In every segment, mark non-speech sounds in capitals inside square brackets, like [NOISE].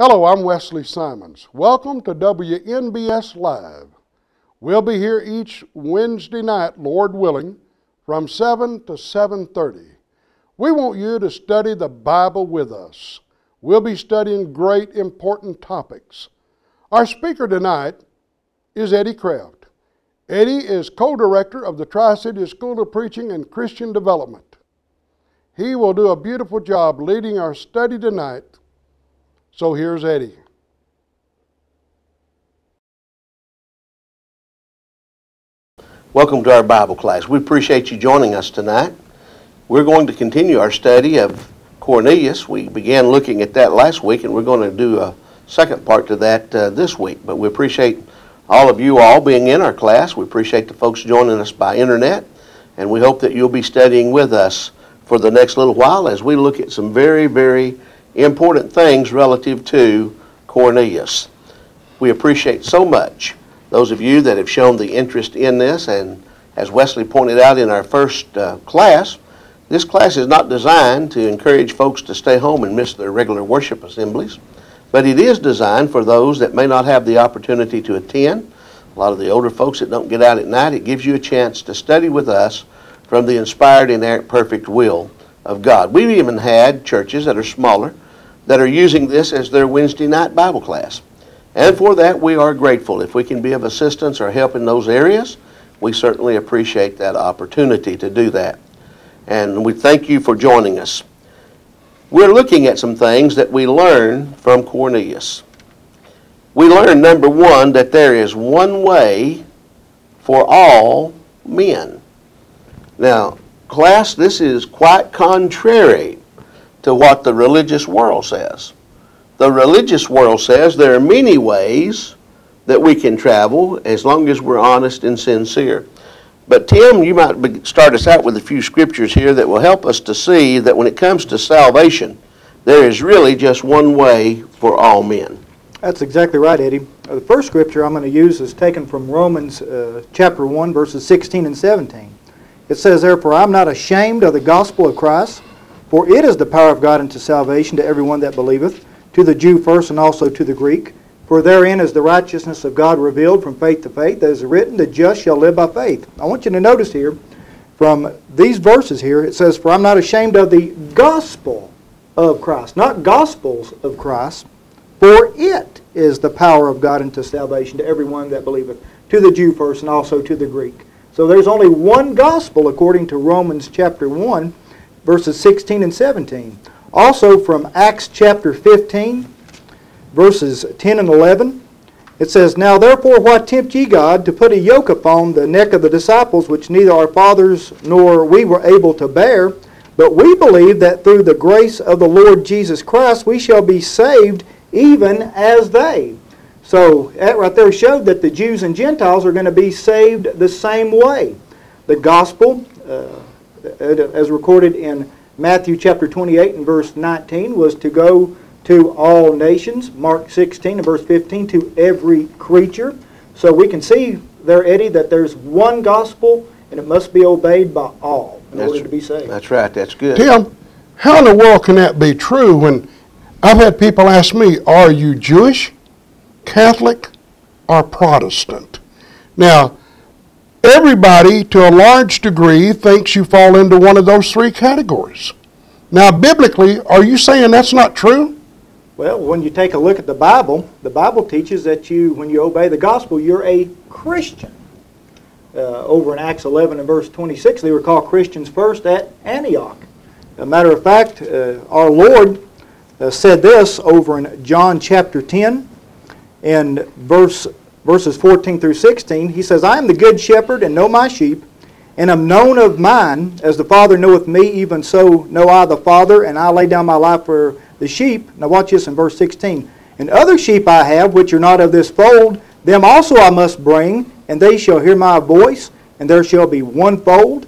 Hello, I'm Wesley Simons. Welcome to WNBS Live. We'll be here each Wednesday night, Lord willing, from 7 to 7:30. We want you to study the Bible with us. We'll be studying great important topics. Our speaker tonight is Eddie Craft. Eddie is co-director of the Tri-City School of Preaching and Christian Development. He will do a beautiful job leading our study tonight so here's Eddie. Welcome to our Bible class. We appreciate you joining us tonight. We're going to continue our study of Cornelius. We began looking at that last week, and we're going to do a second part to that uh, this week. But we appreciate all of you all being in our class. We appreciate the folks joining us by internet, and we hope that you'll be studying with us for the next little while as we look at some very, very important things relative to Cornelius. We appreciate so much those of you that have shown the interest in this, and as Wesley pointed out in our first uh, class, this class is not designed to encourage folks to stay home and miss their regular worship assemblies, but it is designed for those that may not have the opportunity to attend. A lot of the older folks that don't get out at night, it gives you a chance to study with us from the inspired, inerrant, perfect will of God. We've even had churches that are smaller that are using this as their Wednesday night Bible class. And for that, we are grateful. If we can be of assistance or help in those areas, we certainly appreciate that opportunity to do that. And we thank you for joining us. We're looking at some things that we learn from Cornelius. We learn, number one, that there is one way for all men. Now, class, this is quite contrary to what the religious world says. The religious world says there are many ways that we can travel as long as we're honest and sincere. But Tim, you might start us out with a few scriptures here that will help us to see that when it comes to salvation, there is really just one way for all men. That's exactly right, Eddie. Uh, the first scripture I'm going to use is taken from Romans uh, chapter 1, verses 16 and 17. It says, Therefore, I'm not ashamed of the gospel of Christ for it is the power of God unto salvation to everyone that believeth, to the Jew first and also to the Greek. For therein is the righteousness of God revealed from faith to faith, as written, the just shall live by faith. I want you to notice here, from these verses here, it says, For I'm not ashamed of the gospel of Christ, not gospels of Christ, for it is the power of God unto salvation to everyone that believeth, to the Jew first and also to the Greek. So there's only one gospel according to Romans chapter 1 verses 16 and 17. Also from Acts chapter 15, verses 10 and 11, it says, Now therefore what tempt ye God to put a yoke upon the neck of the disciples, which neither our fathers nor we were able to bear? But we believe that through the grace of the Lord Jesus Christ we shall be saved even as they. So that right there showed that the Jews and Gentiles are going to be saved the same way. The gospel, uh, as recorded in Matthew chapter 28 and verse 19, was to go to all nations. Mark 16 and verse 15, to every creature. So we can see there, Eddie, that there's one gospel and it must be obeyed by all in that's, order to be saved. That's right. That's good. Tim, how in the world can that be true when I've had people ask me, are you Jewish, Catholic, or Protestant? Now, everybody, to a large degree, thinks you fall into one of those three categories. Now, biblically, are you saying that's not true? Well, when you take a look at the Bible, the Bible teaches that you, when you obey the gospel, you're a Christian. Uh, over in Acts 11 and verse 26, they were called Christians first at Antioch. A matter of fact, uh, our Lord uh, said this over in John chapter 10 and verse verses 14 through 16, he says, I am the good shepherd and know my sheep, and am known of mine, as the Father knoweth me, even so know I the Father, and I lay down my life for the sheep. Now watch this in verse 16. And other sheep I have, which are not of this fold, them also I must bring, and they shall hear my voice, and there shall be one fold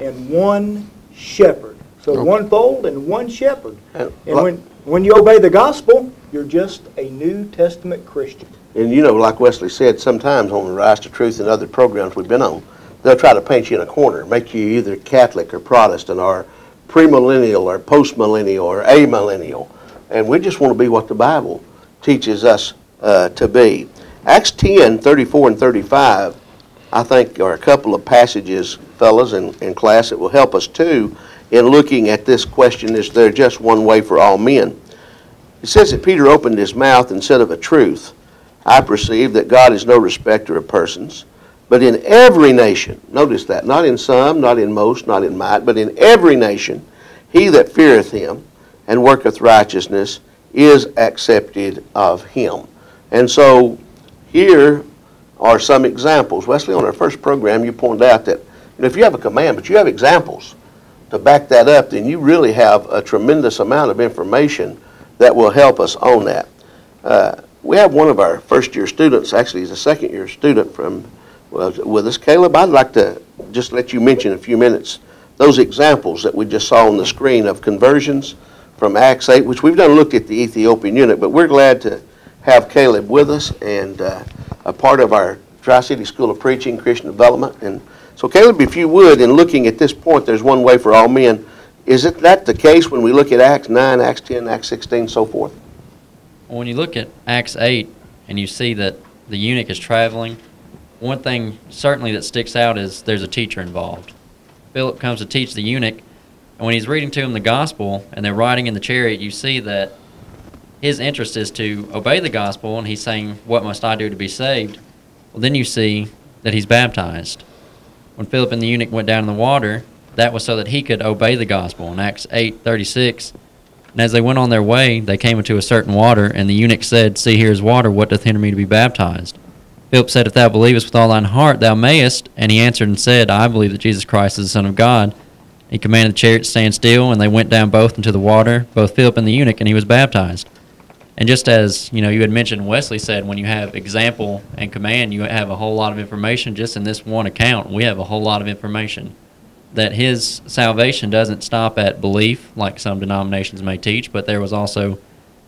and one shepherd. So okay. one fold and one shepherd. And when, when you obey the gospel, you're just a New Testament Christian. And you know, like Wesley said, sometimes on the Rise to Truth and other programs we've been on, they'll try to paint you in a corner, make you either Catholic or Protestant or premillennial or postmillennial or amillennial. And we just want to be what the Bible teaches us uh, to be. Acts 10, 34 and 35, I think are a couple of passages, fellas, in, in class that will help us too in looking at this question, is there just one way for all men? It says that Peter opened his mouth and said of a truth, I perceive that God is no respecter of persons, but in every nation, notice that, not in some, not in most, not in might, but in every nation, he that feareth him and worketh righteousness is accepted of him. And so here are some examples. Wesley, on our first program, you pointed out that if you have a command, but you have examples to back that up, then you really have a tremendous amount of information that will help us on that. Uh, we have one of our first year students, actually, he's a second year student from well, with us. Caleb, I'd like to just let you mention a few minutes those examples that we just saw on the screen of conversions from Acts 8, which we've done looked at the Ethiopian eunuch, but we're glad to have Caleb with us and uh, a part of our Tri City School of Preaching, Christian Development. And so, Caleb, if you would, in looking at this point, there's one way for all men. Is it that the case when we look at Acts 9, Acts 10, Acts 16, so forth? When you look at Acts 8 and you see that the eunuch is traveling, one thing certainly that sticks out is there's a teacher involved. Philip comes to teach the eunuch, and when he's reading to him the gospel and they're riding in the chariot, you see that his interest is to obey the gospel, and he's saying, What must I do to be saved? Well, then you see that he's baptized. When Philip and the eunuch went down in the water, that was so that he could obey the gospel. In Acts 8 36, and as they went on their way, they came into a certain water, and the eunuch said, See, here is water, what doth hinder me to be baptized? Philip said, If thou believest with all thine heart, thou mayest. And he answered and said, I believe that Jesus Christ is the Son of God. He commanded the chariot to stand still, and they went down both into the water, both Philip and the eunuch, and he was baptized. And just as you know, you had mentioned, Wesley said, when you have example and command, you have a whole lot of information. Just in this one account, we have a whole lot of information. That his salvation doesn't stop at belief, like some denominations may teach, but there was also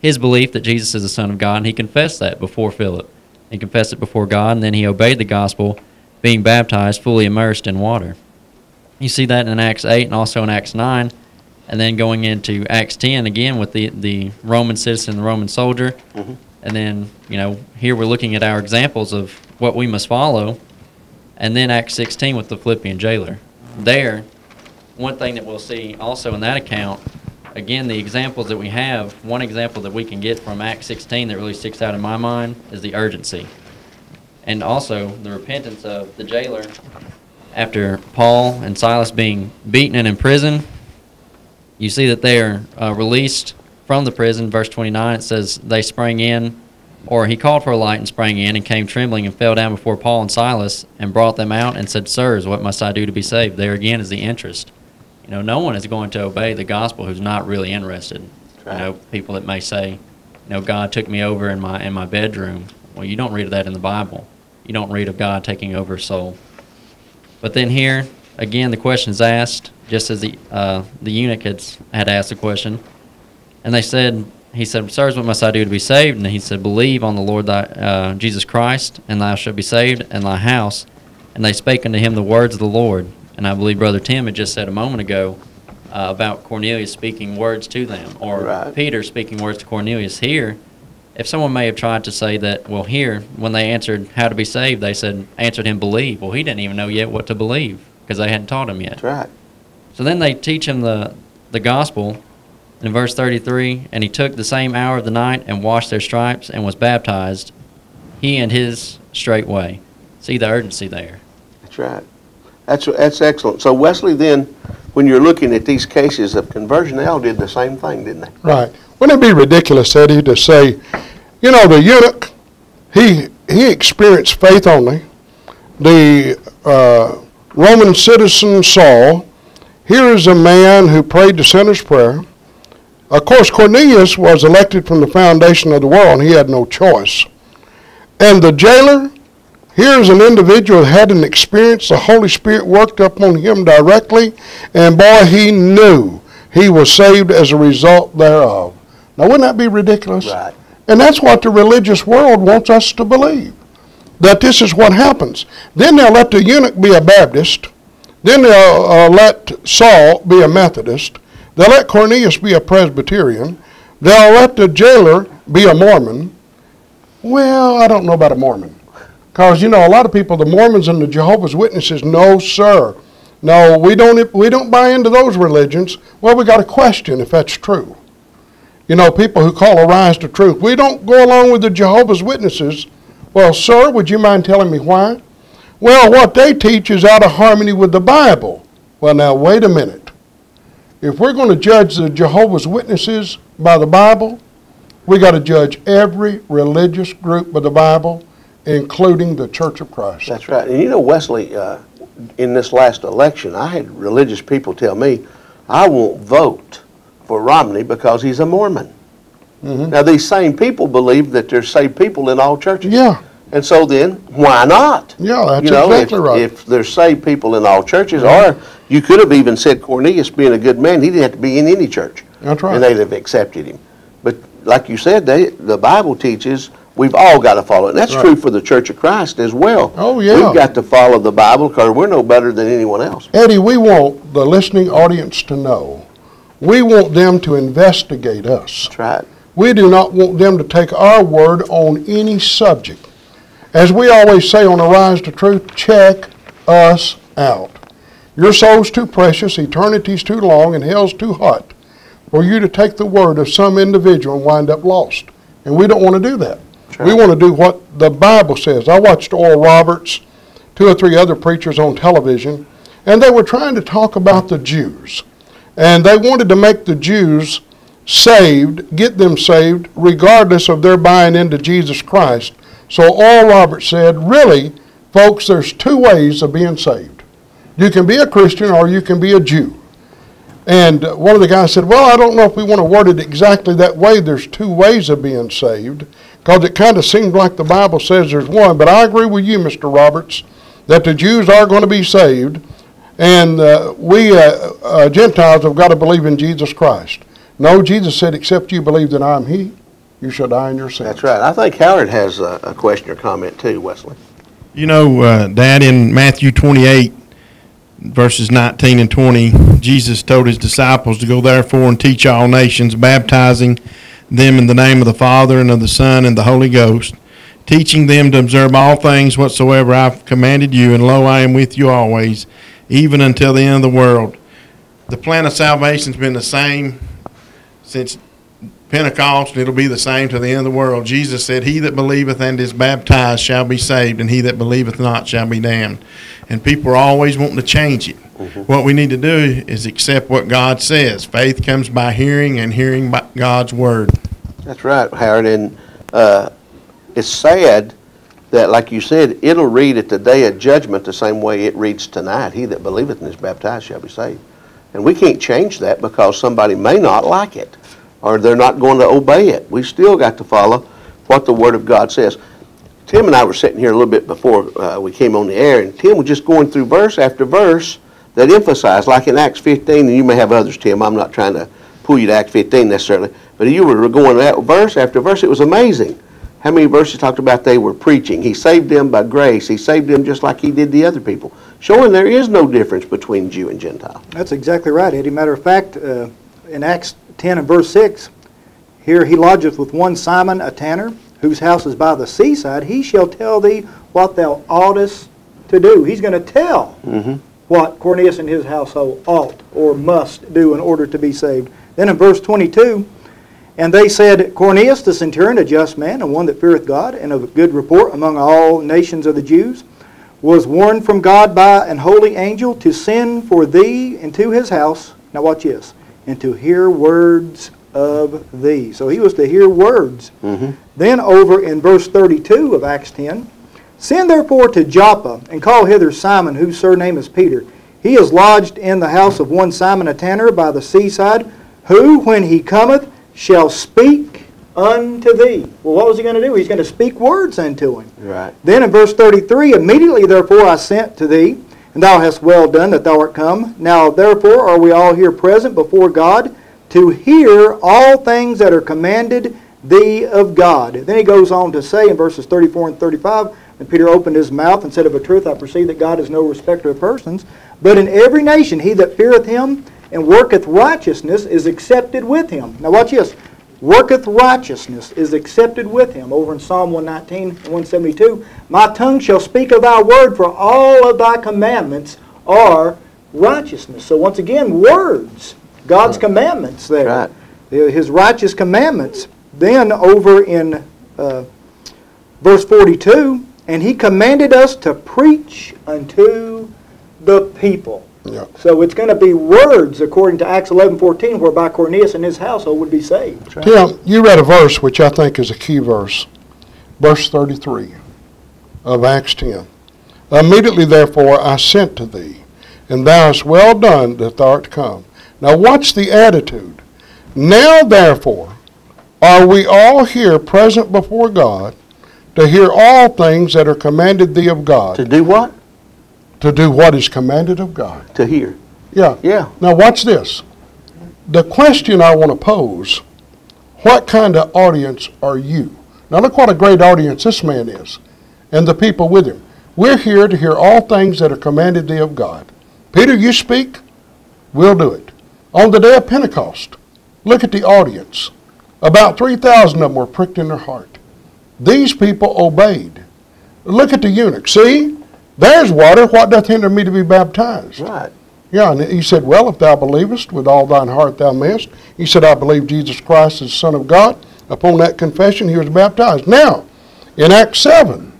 his belief that Jesus is the Son of God, and he confessed that before Philip. He confessed it before God, and then he obeyed the gospel, being baptized, fully immersed in water. You see that in Acts 8 and also in Acts 9. And then going into Acts 10 again with the, the Roman citizen, the Roman soldier. Mhm. And then, you know, here we're looking at our examples of what we must follow. And then Acts 16 with the Philippian jailer. There, one thing that we'll see also in that account, again, the examples that we have, one example that we can get from Acts 16 that really sticks out in my mind is the urgency. And also the repentance of the jailer after Paul and Silas being beaten and imprisoned. You see that they are uh, released from the prison. Verse 29, it says, They sprang in, or he called for a light and sprang in, and came trembling and fell down before Paul and Silas, and brought them out and said, Sirs, what must I do to be saved? There again is the interest. You know, no one is going to obey the gospel who's not really interested. Right. You know, people that may say, you know, God took me over in my in my bedroom. Well, you don't read of that in the Bible. You don't read of God taking over a soul. But then here, again, the question is asked, just as the uh, the eunuch had had asked the question, and they said, he said, "Sirs, what must I do to be saved?" And he said, "Believe on the Lord thy, uh, Jesus Christ, and thou shalt be saved, and thy house." And they spake unto him the words of the Lord. And I believe Brother Tim had just said a moment ago uh, about Cornelius speaking words to them, or Right. Peter speaking words to Cornelius. Here, if someone may have tried to say that, well, here, when they answered how to be saved, they said, answered him, believe. Well, he didn't even know yet what to believe because they hadn't taught him yet. That's right. So then they teach him the, the gospel. In verse 33, and he took the same hour of the night and washed their stripes and was baptized, he and his straightway. See the urgency there. That's right. That's, that's excellent. So Wesley, then, when you're looking at these cases of conversion, they all did the same thing, didn't they? Right. Wouldn't it be ridiculous, Eddie, to say, you know, the eunuch, he, he experienced faith only. The uh, Roman citizen Saul, here is a man who prayed the sinner's prayer. Of course, Cornelius was elected from the foundation of the world, and he had no choice. And the jailer, here is an individual that had an experience. The Holy Spirit worked upon him directly, and boy, he knew he was saved as a result thereof. Now, wouldn't that be ridiculous? Right. And that's what the religious world wants us to believe that this is what happens. Then they'll let the eunuch be a Baptist. Then they'll uh, let Saul be a Methodist. They'll let Cornelius be a Presbyterian. They'll let the jailer be a Mormon. Well, I don't know about a Mormon. Because, you know, a lot of people, the Mormons and the Jehovah's Witnesses, no, sir. No, we don't, we don't buy into those religions. Well, we got a question if that's true. You know, people who call a rise to Truth, we don't go along with the Jehovah's Witnesses. Well, sir, would you mind telling me why? Well, what they teach is out of harmony with the Bible. Well, now, wait a minute. If we're going to judge the Jehovah's Witnesses by the Bible, we got to judge every religious group by the Bible, including the Church of Christ. That's right. And you know, Wesley, uh, in this last election, I had religious people tell me, I won't vote for Romney because he's a Mormon. Mhm. Now, these same people believe that there's saved people in all churches. Yeah, And so then, why not? yeah, that's you know, exactly if, right. if there's saved people in all churches, or you could have even said Cornelius, being a good man, he didn't have to be in any church, that's right. and they'd have accepted him. But like you said, they, the Bible teaches we've all got to follow it. And that's Right. true for the Church of Christ as well. Oh, yeah. We've got to follow the Bible because we're no better than anyone else. Eddie, we want the listening audience to know. We want them to investigate us. That's right. We do not want them to take our word on any subject. As we always say on Arise to Truth, check us out. Your soul's too precious, eternity's too long, and hell's too hot for you to take the word of some individual and wind up lost. And we don't want to do that. That's We want to do what the Bible says. I watched Oral Roberts, two or three other preachers on television, and they were trying to talk about the Jews. And they wanted to make the Jews saved, get them saved, regardless of their buying into Jesus Christ. So Oral Roberts said, really, folks, there's two ways of being saved. You can be a Christian or you can be a Jew. And one of the guys said, Well, I don't know if we want to word it exactly that way. There's two ways of being saved, because it kind of seems like the Bible says there's one. But I agree with you, Mr. Roberts, that the Jews are going to be saved, and uh, we uh, uh, Gentiles have got to believe in Jesus Christ. No, Jesus said, Except you believe that I'm He, you shall die in your sins. That's right. I think Howard has a, a question or comment too, Wesley. You know, uh, Dad, in Matthew 28, verses 19 and 20, Jesus told his disciples to go therefore and teach all nations, baptizing them in the name of the Father and of the Son and the Holy Ghost, teaching them to observe all things whatsoever I've commanded you, and lo, I am with you always, even until the end of the world. The plan of salvation's been the same since Pentecost, and it'll be the same to the end of the world. Jesus said, He that believeth and is baptized shall be saved, and he that believeth not shall be damned. And people are always wanting to change it. What we need to do is accept what God says. Faith comes by hearing, and hearing by God's word. That's right, Howard. And uh, it's sad that, like you said, it'll read at the day of judgment the same way it reads tonight. He that believeth and is baptized shall be saved. And we can't change that because somebody may not like it or they're not going to obey it. We still got to follow what the Word of God says. Tim and I were sitting here a little bit before uh, we came on the air, and Tim was just going through verse after verse that emphasized, like in Acts 15, and you may have others, Tim. I'm not trying to pull you to Acts 15 necessarily, but you were going that verse after verse. It was amazing how many verses talked about they were preaching. He saved them by grace. He saved them just like he did the other people, showing there is no difference between Jew and Gentile. That's exactly right, Eddie. Matter of fact, uh, in Acts 10 and verse 6, here he lodgeth with one Simon, a tanner, whose house is by the seaside. He shall tell thee what thou oughtest to do. He's going to tell Mhm. what Cornelius and his household ought or must do in order to be saved. Then in verse 22, and they said, Cornelius the centurion, a just man, and one that feareth God, and of good report among all nations of the Jews, was warned from God by an holy angel to send for thee into his house. Now watch this. And to hear words of thee. So he was to hear words. Mhm. Then over in verse 32 of Acts 10, Send therefore to Joppa, and call hither Simon, whose surname is Peter. He is lodged in the house of one Simon a tanner by the seaside, who, when he cometh, shall speak unto thee. Well, what was he going to do? He's going to speak words unto him. Right. Then in verse 33, immediately therefore I sent to thee, and thou hast well done that thou art come. Now therefore are we all here present before God to hear all things that are commanded thee of God. Then he goes on to say in verses 34 and 35, and Peter opened his mouth and said, Of a truth I perceive that God is no respecter of persons, but in every nation he that feareth him and worketh righteousness is accepted with him. Now watch this. Worketh righteousness is accepted with him. Over in Psalm 119 172, my tongue shall speak of thy word, for all of thy commandments are righteousness. So once again, words, God's commandments there. Right. His righteous commandments. Then over in uh, verse 42, and he commanded us to preach unto the people. Yeah. So it's going to be words, according to Acts 11:14, whereby Cornelius and his household would be saved. Tim, you read a verse which I think is a key verse. Verse 33 of Acts 10. Immediately, therefore, I sent to thee, and thou hast well done that thou art come. Now, watch the attitude. Now, therefore, are we all here present before God to hear all things that are commanded thee of God, To do what? To do what is commanded of God. To hear. Yeah. Yeah. Now, watch this. The question I want to pose what kind of audience are you? Now, look what a great audience this man is and the people with him. We're here to hear all things that are commanded thee of God. Peter, you speak, we'll do it. On the day of Pentecost, look at the audience. About 3,000 of them were pricked in their heart. These people obeyed. Look at the eunuch. See, there's water. What doth hinder me to be baptized? Right. Yeah, and he said, Well, if thou believest with all thine heart thou mayest. He said, I believe Jesus Christ is the Son of God. Upon that confession, he was baptized. Now, in Acts 7,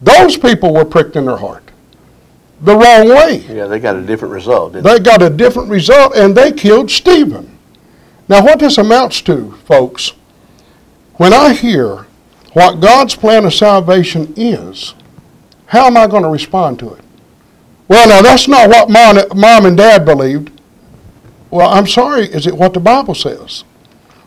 those people were pricked in their heart the wrong way. Yeah, they got a different result, didn't they? They got a different result, and they killed Stephen. Now, what this amounts to, folks, when I hear what God's plan of salvation is, how am I going to respond to it? Well, now that's not what mom, mom and dad believed. Well, I'm sorry, is it what the Bible says?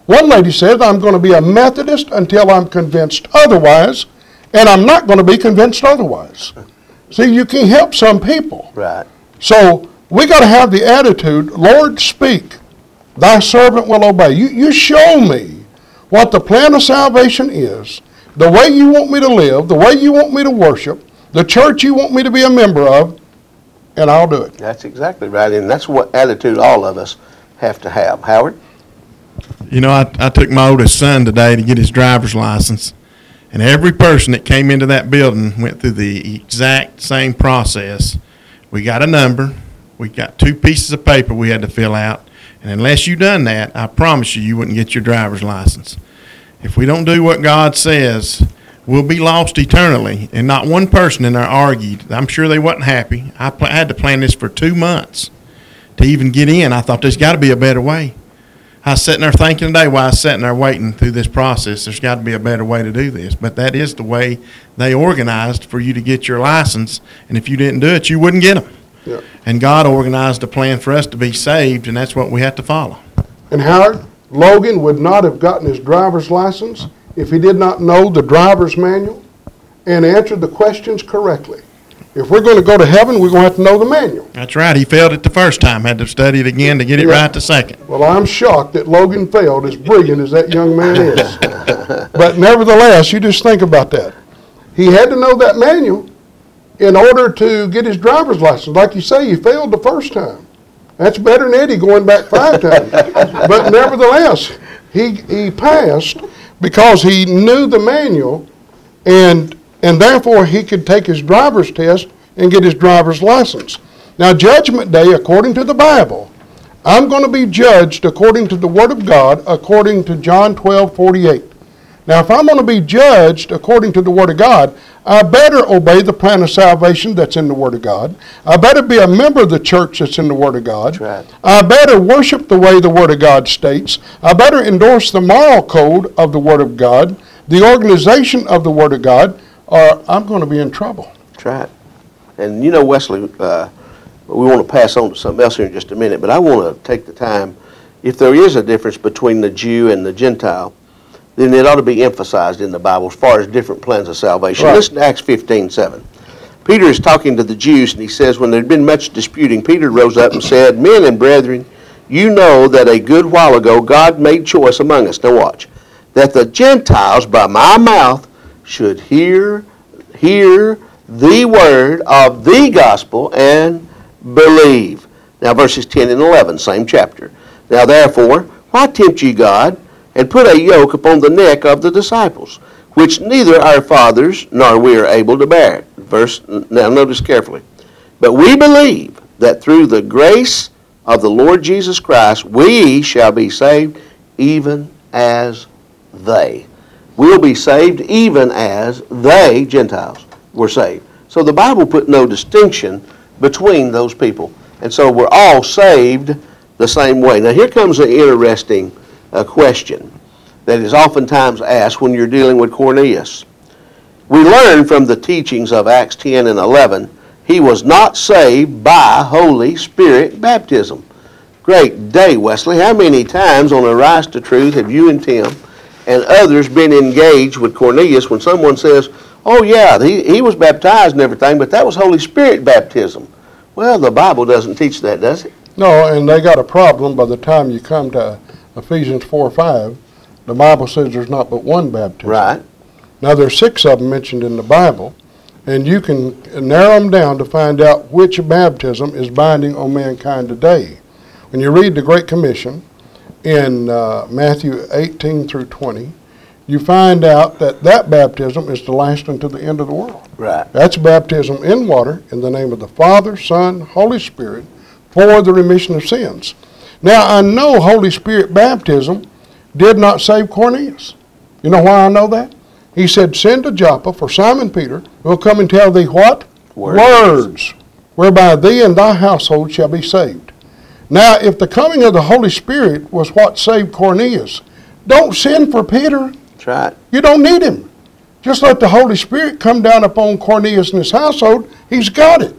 One lady says, I'm going to be a Methodist until I'm convinced otherwise, and I'm not going to be convinced otherwise. See, you can help some people. Right. So we got to have the attitude, Lord, speak. Thy servant will obey. You, you show me what the plan of salvation is, the way you want me to live, the way you want me to worship, the church you want me to be a member of, and I'll do it. That's exactly right, and that's what attitude all of us have to have. Howard? You know, I, I took my oldest son today to get his driver's license, and every person that came into that building went through the exact same process. We got a number, we got two pieces of paper we had to fill out, and unless you done that, I promise you, you wouldn't get your driver's license. If we don't do what God says, we'll be lost eternally. And not one person in there argued. I'm sure they wasn't happy. I pl- had to plan this for two months to even get in. I thought there's got to be a better way. I was sitting there thinking today while I was sitting there waiting through this process, there's got to be a better way to do this. But that is the way they organized for you to get your license. And if you didn't do it, you wouldn't get them. Yeah. And God organized a plan for us to be saved, and that's what we have to follow. And Howard, Logan would not have gotten his driver's license if he did not know the driver's manual and answered the questions correctly. If we're going to go to heaven, we're going to have to know the manual. That's right. He failed it the first time, had to study it again to get it Yeah. right the second. Well, I'm shocked that Logan failed, as brilliant as that young man is. [LAUGHS] but nevertheless, you just think about that. He had to know that manual in order to get his driver's license. Like you say, he failed the first time. That's better than Eddie going back five times. [LAUGHS] but nevertheless, he, he passed because he knew the manual and, and therefore he could take his driver's test and get his driver's license. Now, Judgment Day, according to the Bible, I'm going to be judged according to the Word of God, according to John 12, 48. Now, if I'm going to be judged according to the Word of God, I better obey the plan of salvation that's in the Word of God. I better be a member of the church that's in the Word of God. Right. I better worship the way the Word of God states. I better endorse the moral code of the Word of God, the organization of the Word of God, or I'm going to be in trouble. That's right. And you know, Wesley, uh, we want to pass on to something else here in just a minute, but I want to take the time, if there is a difference between the Jew and the Gentile, then it ought to be emphasized in the Bible as far as different plans of salvation. Right. Listen to Acts 15, 7. Peter is talking to the Jews, and he says, When there had been much disputing, Peter rose up and said, Men and brethren, you know that a good while ago God made choice among us. Now watch. That the Gentiles by my mouth should hear, hear the word of the gospel and believe. Now verses 10 and 11, same chapter. Now therefore, why tempt ye God, and put a yoke upon the neck of the disciples, which neither our fathers nor we are able to bear. Verse, now notice carefully. But we believe that through the grace of the Lord Jesus Christ, we shall be saved even as they. We'll be saved even as they, Gentiles, were saved. So the Bible put no distinction between those people. And so we're all saved the same way. Now, here comes an interesting uh, question that is oftentimes asked when you're dealing with Cornelius. We learn from the teachings of Acts 10 and 11, he was not saved by Holy Spirit baptism. Great day, Wesley. How many times on a Rise to Truth have you and Tim and others been engaged with Cornelius when someone says, oh yeah, he, he was baptized and everything, but that was Holy Spirit baptism. Well, the Bible doesn't teach that, does it? No, and they got a problem by the time you come to Ephesians 4 5. The Bible says there's not but one baptism. Right. Now, there's six of them mentioned in the Bible, and you can narrow them down to find out which baptism is binding on mankind today. When you read the Great Commission in uh, Matthew 18 through 20, you find out that that baptism is to last until the end of the world. Right. That's baptism in water in the name of the Father, Son, Holy Spirit for the remission of sins. Now, I know Holy Spirit baptism did not save Cornelius. You know why I know that? He said, Send to Joppa for Simon Peter, who will come and tell thee what? Words. Words, whereby thee and thy household shall be saved. Now, if the coming of the Holy Spirit was what saved Cornelius, don't send for Peter. That's right. You don't need him. Just let the Holy Spirit come down upon Cornelius and his household. He's got it.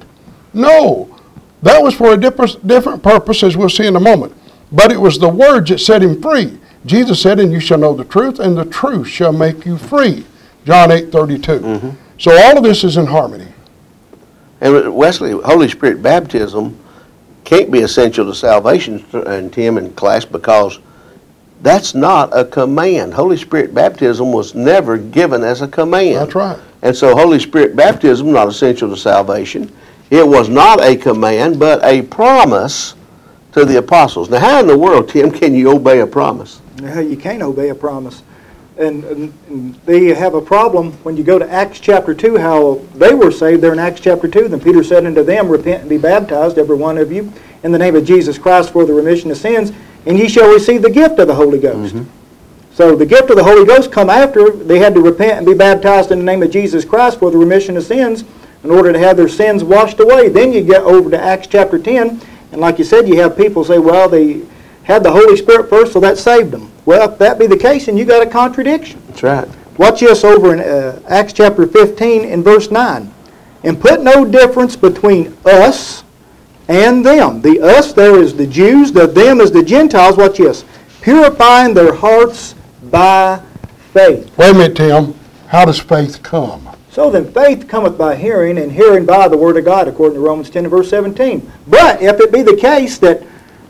No, that was for a different, different purpose, as we'll see in a moment. But it was the words that set him free. Jesus said, And you shall know the truth, and the truth shall make you free. John 8 32. Mm-hmm. So all of this is in harmony. And Wesley, Holy Spirit baptism can't be essential to salvation, and Tim and class, because that's not a command. Holy Spirit baptism was never given as a command. That's right. And so Holy Spirit baptism not essential to salvation. It was not a command, but a promise to the apostles. Now, how in the world, Tim, can you obey a promise? You can't obey a promise. And, and, and they have a problem when you go to Acts chapter 2, how they were saved there in Acts chapter 2. Then Peter said unto them, Repent and be baptized, every one of you, in the name of Jesus Christ for the remission of sins, and ye shall receive the gift of the Holy Ghost. Mm-hmm. So the gift of the Holy Ghost come after they had to repent and be baptized in the name of Jesus Christ for the remission of sins in order to have their sins washed away. Then you get over to Acts chapter 10, and like you said, you have people say, well, they had the Holy Spirit first, so that saved them. Well, if that be the case, then you got a contradiction. That's right. Watch this over in uh, Acts chapter 15 and verse 9. And put no difference between us and them. The us there is the Jews, the them is the Gentiles. Watch this. Purifying their hearts by faith. Wait a minute, Tim. How does faith come? So then faith cometh by hearing, and hearing by the word of God, according to Romans 10 and verse 17. But if it be the case that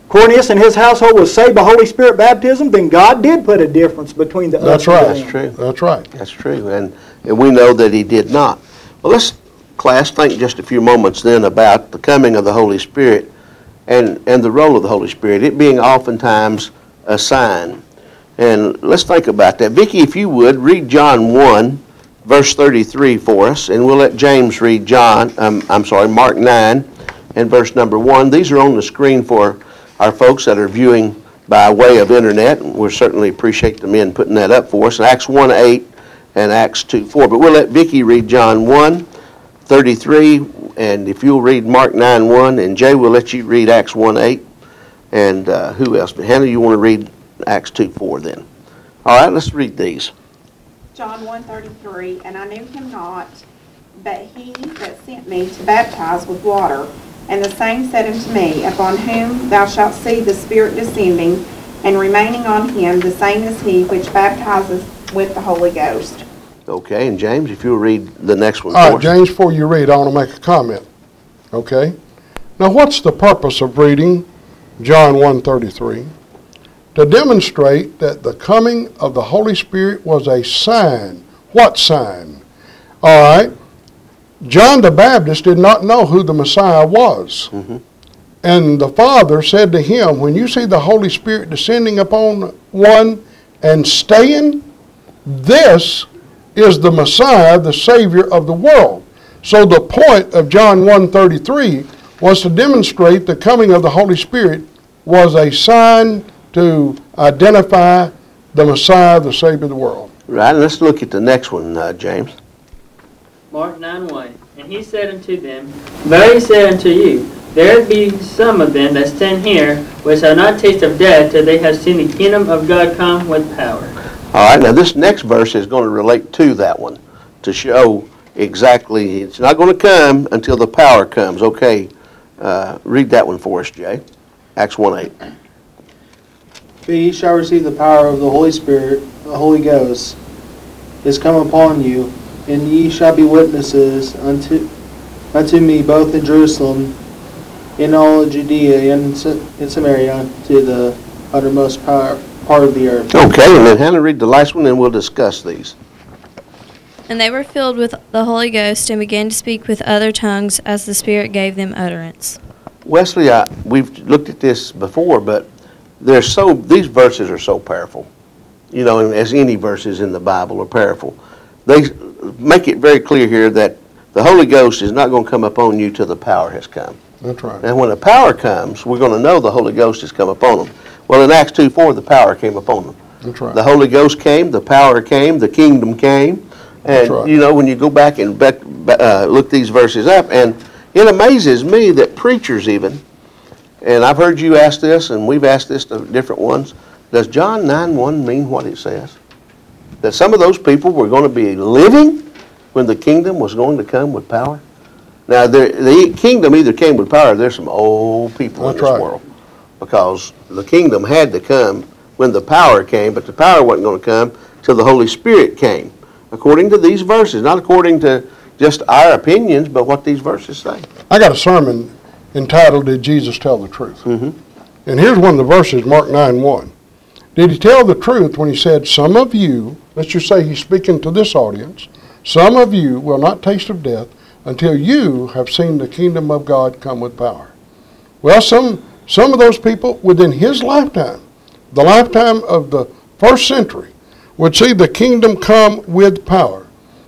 Cornelius and his household was saved by Holy Spirit baptism, then God did put a difference between the That's us and right. them. That's true. That's right. That's true, and, and we know that he did not. Well, let's, class, think just a few moments then about the coming of the Holy Spirit and, and the role of the Holy Spirit, it being oftentimes a sign. And let's think about that. Vicki, if you would, read John 1, verse 33 for us, and we'll let James read John, um, I'm sorry, Mark 9 and verse number 1. These are on the screen for our folks that are viewing by way of internet, we certainly appreciate the men putting that up for us. Acts 1 8 and Acts 2 4. But we'll let Vicki read John 1 33, and if you'll read Mark 9 1, and Jay, we'll let you read Acts 1 8. And uh, who else? But Hannah, you want to read Acts 2 4 then? All right, let's read these. John 1:33, and I knew him not, but he that sent me to baptize with water. And the same said unto me, Upon whom thou shalt see the Spirit descending and remaining on him, the same is he which baptizes with the Holy Ghost. Okay, and James, if you'll read the next one All for right, us. James, before you read, I want to make a comment. Okay? Now, what's the purpose of reading John 1.33? To demonstrate that the coming of the Holy Spirit was a sign. What sign? All right? John the Baptist did not know who the Messiah was. Mm-hmm. And the Father said to him, When you see the Holy Spirit descending upon one, and staying, this is the Messiah, the Savior of the world. So the point of John 1:33 was to demonstrate the coming of the Holy Spirit was a sign to identify the Messiah, the Savior of the world. Right, let's look at the next one, uh, James. Mark 9 1. And he said unto them, Verily said unto you, there be some of them that stand here, which shall not taste of death till they have seen the kingdom of God come with power. All right, now this next verse is going to relate to that one to show exactly, it's not going to come until the power comes. Okay, uh, read that one for us, Jay. Acts 1 8. But ye shall receive the power of the Holy Spirit, the Holy Ghost is come upon you, and ye shall be witnesses unto unto me both in Jerusalem, in all Judea, and in Samaria, to the uttermost power, part of the earth. Okay, and then Hannah, read the last one, and we'll discuss these. And they were filled with the Holy Ghost and began to speak with other tongues as the Spirit gave them utterance. Wesley, I, we've looked at this before, but they're so these verses are so powerful. You know, and as any verses in the Bible are powerful. They make it very clear here that the Holy Ghost is not going to come upon you till the power has come. That's right. And when the power comes, we're going to know the Holy Ghost has come upon them. Well, in Acts 2 4, the power came upon them. That's right. The Holy Ghost came, the power came, the kingdom came. That's And, right. you know, when you go back and uh, look these verses up, and it amazes me that preachers even, and I've heard you ask this, and we've asked this to different ones, does John 9 1 mean what it says? That some of those people were going to be living when the kingdom was going to come with power? Now, the, the kingdom either came with power, or there's some old people in this right. world. Because the kingdom had to come when the power came, but the power wasn't going to come till the Holy Spirit came. According to these verses, not according to just our opinions, but what these verses say. I got a sermon entitled Did Jesus Tell the Truth? Mhm. And here's one of the verses, Mark 9 1. Did he tell the truth when he said, Some of you, let's just say he's speaking to this audience, some of you will not taste of death until you have seen the kingdom of God come with power? Well, some, some of those people within his lifetime, the lifetime of the first century, would see the kingdom come with power.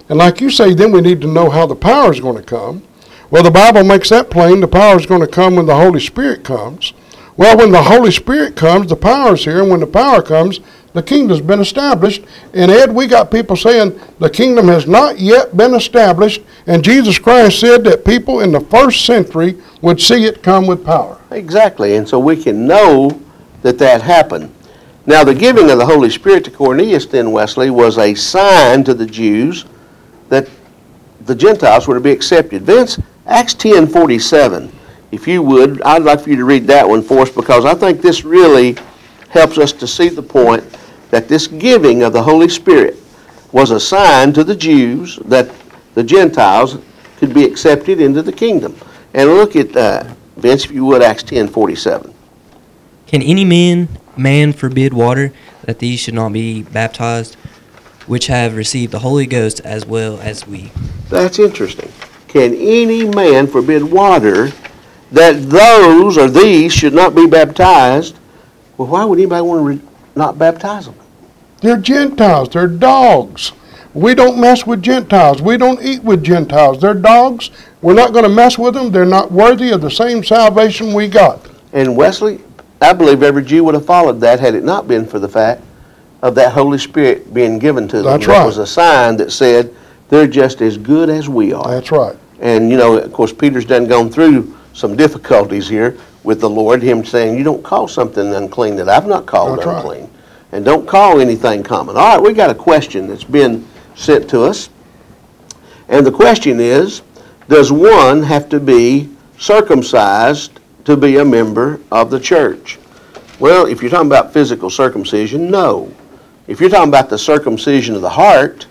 And like you say, then we need to know how the power is going to come. Well, the Bible makes that plain. The power is going to come when the Holy Spirit comes. Well, when the Holy Spirit comes, the power is here, and when the power comes, the kingdom's been established. And Ed, we got people saying the kingdom has not yet been established, and Jesus Christ said that people in the first century would see it come with power. Exactly, and so we can know that that happened. Now, the giving of the Holy Spirit to Cornelius, then, Wesley, was a sign to the Jews that the Gentiles were to be accepted. Vince, Acts 10 47, if you would, I'd like for you to read that one for us because I think this really helps us to see the point that this giving of the Holy Spirit was a sign to the Jews that the Gentiles could be accepted into the kingdom. And look at, uh, Vince, if you would, Acts 10 47. Can any man man forbid water that these should not be baptized, which have received the Holy Ghost as well as we? That's interesting. Can any man forbid water that those or these should not be baptized? Well, why would anybody want to re- not baptize them? They're Gentiles. They're dogs. We don't mess with Gentiles. We don't eat with Gentiles. They're dogs. We're not going to mess with them. They're not worthy of the same salvation we got. And Wesley, I believe every Jew would have followed that had it not been for the fact of that Holy Spirit being given to them. That's That right. was a sign that said they're just as good as we are. That's right. And, you know, of course, Peter's done gone through some difficulties here with the Lord, him saying, you don't call something unclean that I've not called That's right. unclean. And don't call anything common. All right, we got a question that's been sent to us. And the question is, does one have to be circumcised to be a member of the church? Well, if you're talking about physical circumcision, no. If you're talking about the circumcision of the heart,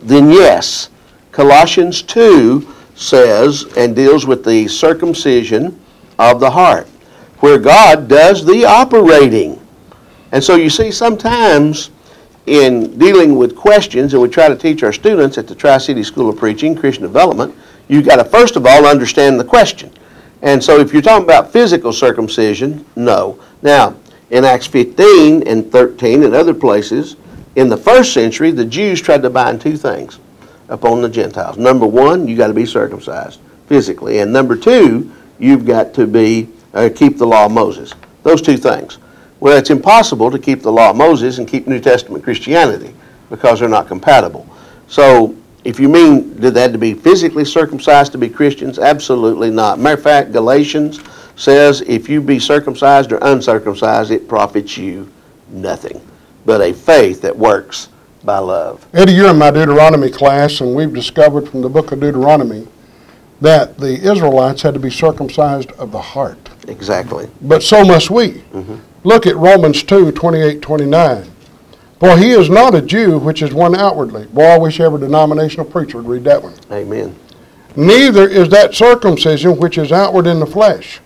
then yes. Colossians 2 says and deals with the circumcision of the heart, where God does the operating. And so you see, sometimes in dealing with questions, and we try to teach our students at the Tri City School of Preaching, Christian Development, you've got to first of all understand the question. And so if you're talking about physical circumcision, no. Now, In Acts 15 and 13 and other places, in the first century, the Jews tried to bind two things upon the Gentiles. Number one, you got to be circumcised physically, and number two, you've got to be uh, keep the law of Moses. Those two things. Well, it's impossible to keep the law of Moses and keep New Testament Christianity because they're not compatible. So, if you mean did they have to be physically circumcised to be Christians? Absolutely not. Matter of fact, Galatians says if you be circumcised or uncircumcised, it profits you nothing but a faith that works by love. Eddie, you're in my Deuteronomy class, and we've discovered from the book of Deuteronomy that the Israelites had to be circumcised of the heart. Exactly. But so must we. Mm-hmm. Look at Romans 2 28 29. For he is not a Jew which is one outwardly. Boy, I wish every denominational preacher would read that one. Amen. Neither is that circumcision which is outward in the flesh.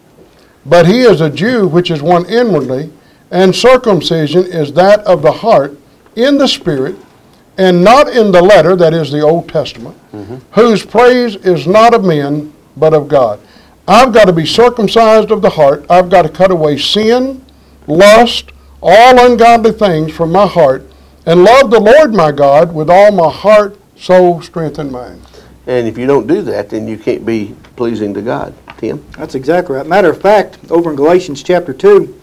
But he is a Jew which is one inwardly, and circumcision is that of the heart in the spirit, and not in the letter, that is the Old Testament, mm-hmm. whose praise is not of men, but of God. I've got to be circumcised of the heart. I've got to cut away sin, lust, all ungodly things from my heart, and love the Lord my God with all my heart, soul, strength, and mind. And if you don't do that, then you can't be pleasing to God. Tim? That's exactly right. Matter of fact, over in Galatians chapter 2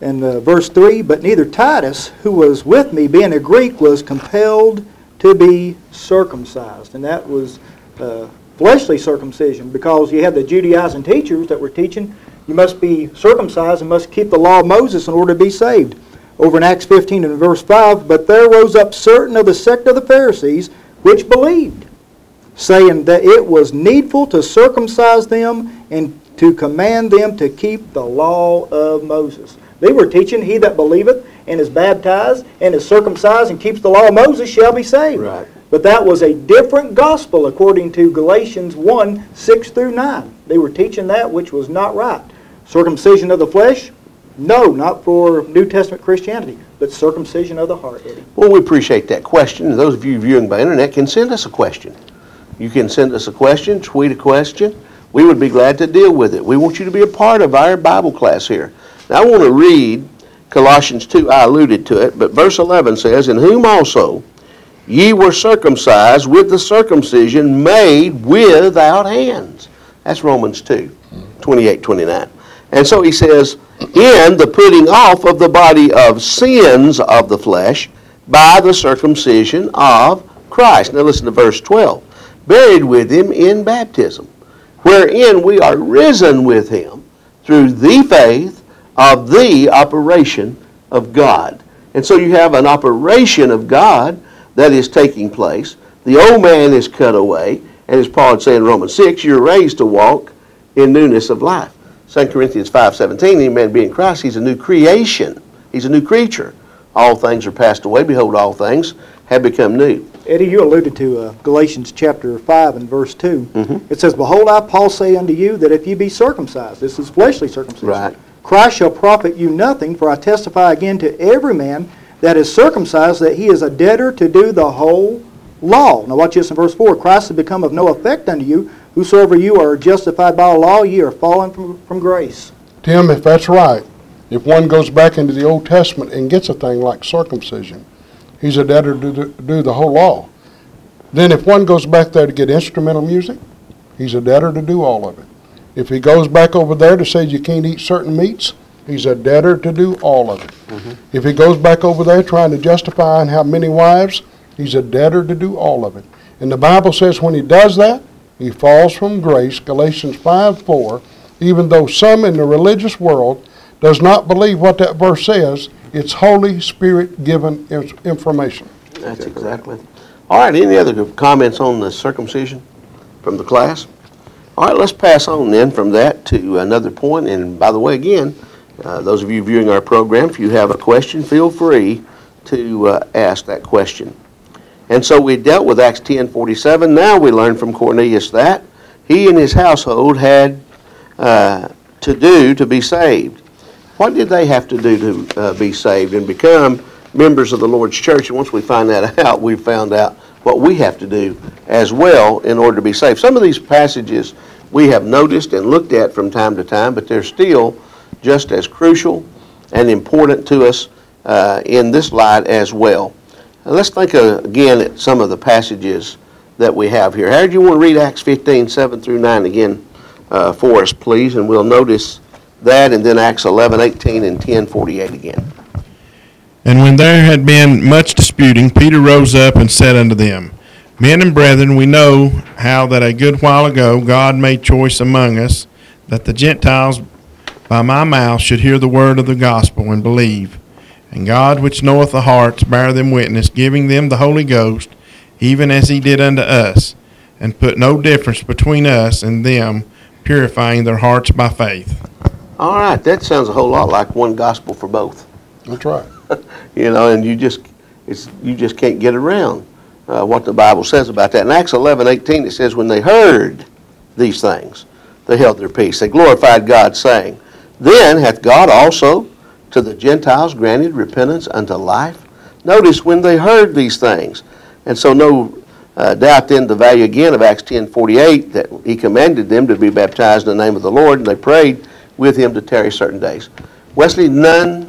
and uh, verse 3, but neither Titus, who was with me, being a Greek, was compelled to be circumcised. And that was uh, fleshly circumcision because you had the Judaizing teachers that were teaching you must be circumcised and must keep the law of Moses in order to be saved. Over in Acts 15 and verse 5, but there rose up certain of the sect of the Pharisees which believed saying that it was needful to circumcise them and to command them to keep the law of Moses. They were teaching, He that believeth and is baptized and is circumcised and keeps the law of Moses shall be saved. Right. But that was a different gospel according to Galatians 1 6 through 9. They were teaching that which was not right. Circumcision of the flesh? No, not for New Testament Christianity, but circumcision of the heart, Eddie. Well, we appreciate that question. Those of you viewing by internet can send us a question. You can send us a question, tweet a question. We would be glad to deal with it. We want you to be a part of our Bible class here. Now, I want to read Colossians 2. I alluded to it, but verse 11 says, In whom also ye were circumcised with the circumcision made without hands. That's Romans 2, 28, 29. And so he says, In the putting off of the body of sins of the flesh by the circumcision of Christ. Now listen to verse 12. Buried with him in baptism, wherein we are risen with him through the faith of the operation of God. And so you have an operation of God that is taking place. The old man is cut away, and as Paul would say in Romans 6, you're raised to walk in newness of life. 2 Corinthians 5.17, any man being Christ, he's a new creation. He's a new creature. All things are passed away. Behold, all things have become new. Eddie, you alluded to uh, Galatians chapter 5 and verse 2. Mhm. It says, Behold, I, Paul, say unto you that if you be circumcised, this is fleshly circumcision, Right. Christ shall profit you nothing, for I testify again to every man that is circumcised that he is a debtor to do the whole law. Now watch this in verse 4. Christ has become of no effect unto you. Whosoever you are justified by law, ye are fallen from, from grace. Tim, if that's right, if one goes back into the Old Testament and gets a thing like circumcision, he's a debtor to do the whole law. Then if one goes back there to get instrumental music, he's a debtor to do all of it. If he goes back over there to say you can't eat certain meats, he's a debtor to do all of it. Mm-hmm. If he goes back over there trying to justify and have many wives, he's a debtor to do all of it. And the Bible says when he does that, he falls from grace, Galatians 5 4, even though some in the religious world does not believe what that verse says, it's Holy Spirit given information. That's exactly. All right, any other comments on the circumcision from the class? All right, let's pass on then from that to another point. And by the way, again, uh, those of you viewing our program, if you have a question, feel free to uh, ask that question. And so we dealt with Acts 10:47. Now we learn from Cornelius that he and his household had uh, to do to be saved. What did they have to do to uh, be saved and become members of the Lord's church? And once we find that [LAUGHS] out, we found out what we have to do as well in order to be saved. Some of these passages we have noticed and looked at from time to time, but they're still just as crucial and important to us uh, in this light as well. Uh, Let's think uh, again at some of the passages that we have here. Harry, do you want to read Acts 15, 7 through 9 again uh, for us, please? And we'll notice that, and then Acts 11, 18, and 10, 48 again. And when there had been much disputing, Peter rose up and said unto them, Men and brethren, we know how that a good while ago God made choice among us that the Gentiles by my mouth should hear the word of the gospel and believe. And God, which knoweth the hearts, bear them witness, giving them the Holy Ghost, even as he did unto us, and put no difference between us and them, purifying their hearts by faith. All right, that sounds a whole lot like one gospel for both. That's right. You know, and you just it's you just can't get around uh, what the Bible says about that. In Acts 11, 18, it says, when they heard these things, they held their peace. They glorified God, saying, Then hath God also to the Gentiles granted repentance unto life. Notice when they heard these things, and so no uh, doubt then the value again of Acts 10, 48, that he commanded them to be baptized in the name of the Lord, and they prayed with him to tarry certain days. Wesley, none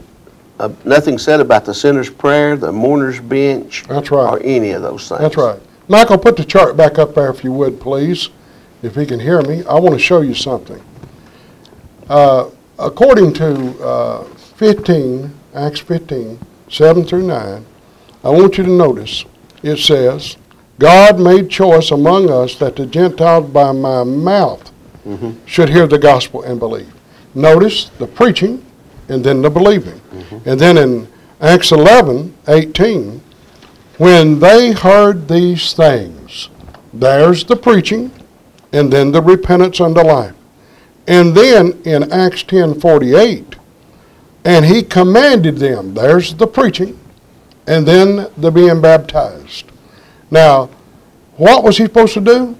uh, nothing said about the sinner's prayer, the mourner's bench, That's right. or any of those things. That's right. Michael, put the chart back up there if you would, please, if he can hear me. I want to show you something. Uh, according to uh, 15, Acts 15, 7 through 9, I want you to notice it says, God made choice among us that the Gentiles by my mouth should hear the gospel and believe. Notice the preaching and then the believing. And then in Acts 11, 18, when they heard these things, there's the preaching, and then the repentance unto life. And then in Acts 10 48, and he commanded them, there's the preaching, and then the being baptized. Now, what was he supposed to do?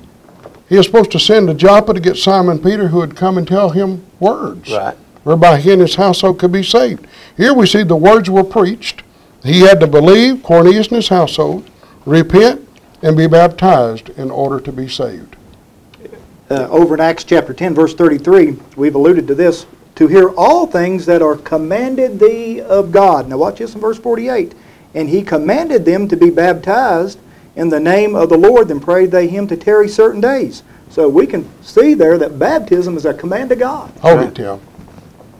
He was supposed to send to Joppa to get Simon Peter, who would come and tell him words Right. Whereby he and his household could be saved. Here we see the words were preached. He had to believe, Cornelius and his household, repent, and be baptized in order to be saved. uh, over in Acts chapter 10, verse 33, we've alluded to this, to hear all things that are commanded thee of God. Now watch this in verse 48. And he commanded them to be baptized in the name of the Lord, then prayed they him to tarry certain days. So we can see there that baptism is a command of God. Hold it, Tim.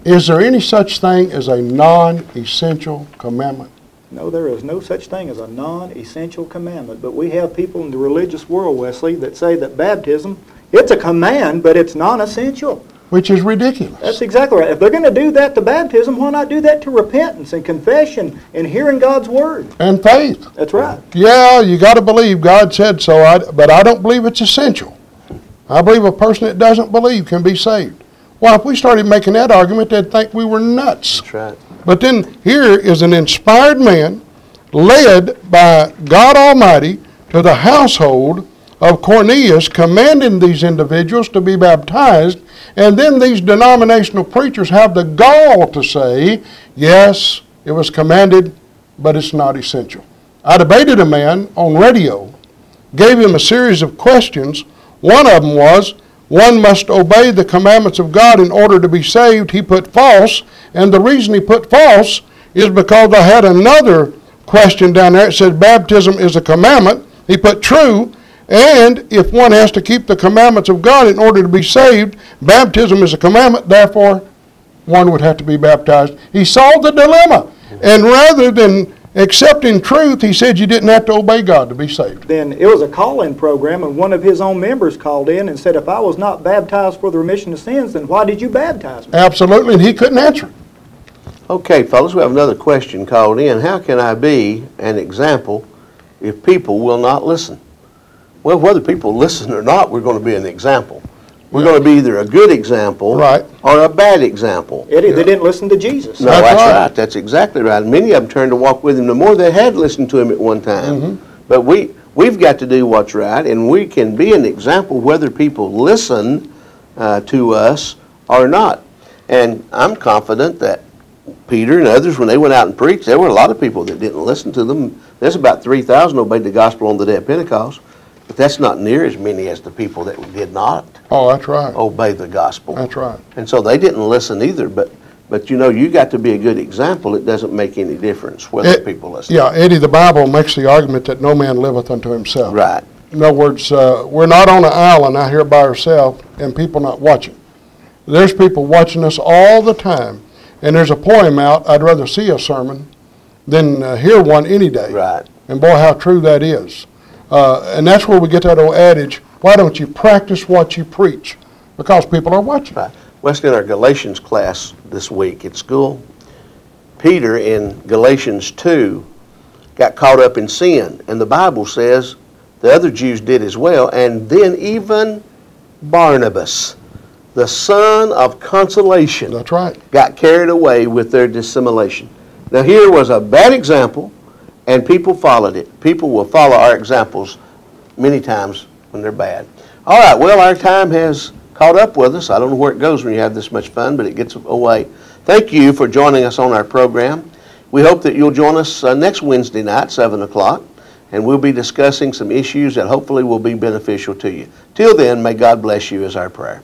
Is there any such thing as a non-essential commandment? No, there is no such thing as a non-essential commandment. But we have people in the religious world, Wesley, that say that baptism, it's a command, but it's non-essential. Which is ridiculous. That's exactly right. If they're going to do that to baptism, why not do that to repentance and confession and hearing God's word? And faith. That's right. Yeah, you got to believe God said so, but I don't believe it's essential. I believe a person that doesn't believe can be saved. Well, if we started making that argument, they'd think we were nuts. That's right. But then here is an inspired man led by God Almighty to the household of Cornelius, commanding these individuals to be baptized. And then these denominational preachers have the gall to say, yes, it was commanded, but it's not essential. I debated a man on radio, gave him a series of questions. One of them was, one must obey the commandments of God in order to be saved. He put false, and the reason he put false is because I had another question down there. It said baptism is a commandment. He put true, and if one has to keep the commandments of God in order to be saved, baptism is a commandment, therefore one would have to be baptized. He solved the dilemma, and rather than accepting truth, he said you didn't have to obey God to be saved. Then it was a call-in program, and one of his own members called in and said, if I was not baptized for the remission of sins, then why did you baptize me? Absolutely, and he couldn't answer it. Okay, fellas, we have another question called in. How can I be an example if people will not listen? Well, whether people listen or not, we're going to be an example. We're going to be either a good example Right. or a bad example. Eddie, they didn't listen to Jesus. No, That's that's right. right. That's exactly right. Many of them turned to walk with him the more they had listened to him at one time. Mm-hmm. But we we've got to do what's right, and we can be an example whether people listen uh, to us or not. And I'm confident that Peter and others, when they went out and preached, there were a lot of people that didn't listen to them. There's about 3,000 obeyed the gospel on the day of Pentecost, but that's not near as many as the people that did not Oh, that's right. obey the gospel. That's right. And so they didn't listen either, but But you know, you got to be a good example. It doesn't make any difference whether It- people listen. Yeah, Eddie, the Bible makes the argument that no man liveth unto himself. Right. In other words, uh, we're not on an island out here by ourselves and people not watching. There's people watching us all the time. And there's a poem out, I'd rather see a sermon than uh, hear one any day. Right. And boy, how true that is. Uh, and that's where we get that old adage, why don't you practice what you preach? Because people are watching. Right. In our Galatians class this week at school, Peter in Galatians 2 got caught up in sin. And the Bible says the other Jews did as well. And then even Barnabas, the son of consolation, That's right. got carried away with their dissimulation. Now, here was a bad example, and people followed it. People will follow our examples many times when they're bad. All right, well, our time has caught up with us. I don't know where it goes when you have this much fun, but it gets away. Thank you for joining us on our program. We hope that you'll join us uh, next Wednesday night, 7 o'clock, and we'll be discussing some issues that hopefully will be beneficial to you. Till then, may God bless you is our prayer.